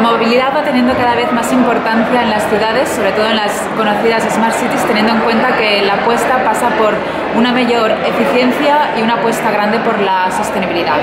La movilidad va teniendo cada vez más importancia en las ciudades, sobre todo en las conocidas Smart Cities, teniendo en cuenta que la apuesta pasa por una mayor eficiencia y una apuesta grande por la sostenibilidad.